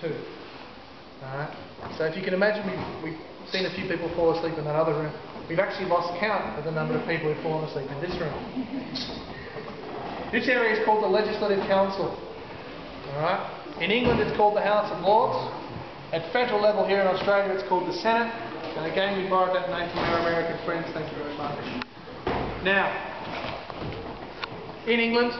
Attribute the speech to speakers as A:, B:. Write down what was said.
A: too. Alright? So if you can imagine, we've, we've seen a few people fall asleep in that other room. We've actually lost count of the number of people who've fallen asleep in this room. This area is called the Legislative Council. Alright? In England it's called the House of Lords. At federal level here in Australia it's called the Senate. And again we borrowed that name from our American friends. Thank you very much. Now, in England,